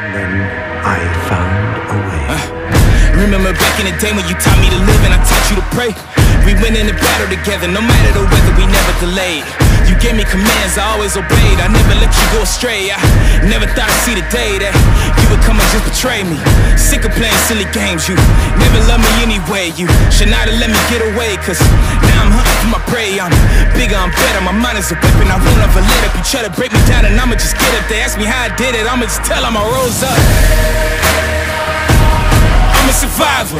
I found a way. Uh, remember back in the day when you taught me to live and I taught you to pray. We went in the battle together, no matter the weather, we never delayed. Gave me commands, I always obeyed. I never let you go astray. I never thought I'd see the day that you would come and just betray me. Sick of playing silly games, you never loved me anyway. You should not have let me get away, cause now I'm hunting for my prey. I'm bigger, I'm better, my mind is a weapon. I won't ever let up. You try to break me down, and I'ma just get up. They ask me how I did it, I'ma just tell them I rose up. I'm a survivor.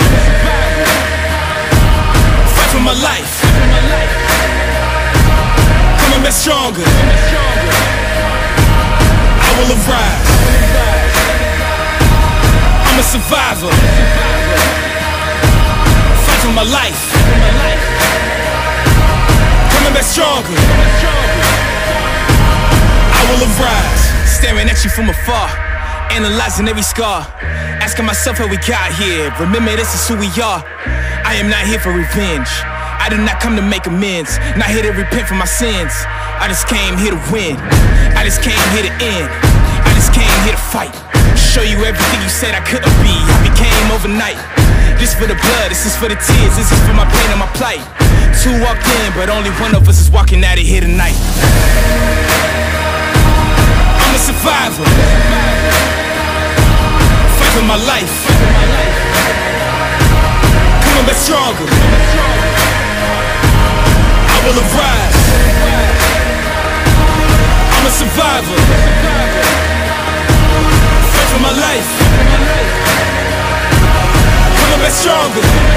Fight for my life. Back stronger. I will arise. I'm a survivor. Fight for my life. Coming back stronger. I will arise. Staring at you from afar. Analyzing every scar. Asking myself how we got here. Remember, this is who we are. I am not here for revenge. I did not come to make amends. Not here to repent for my sins. I just came here to win. I just came here to end. I just came here to fight. Show you everything you said I couldn't be. I became overnight. This for the blood, this is for the tears, this is for my pain and my plight. Two walked in, but only one of us is walking out of here tonight. I'm a survivor. Fight for my life. Coming back stronger. Will arise. I'm a survivor. Fight for my life. Coming back stronger.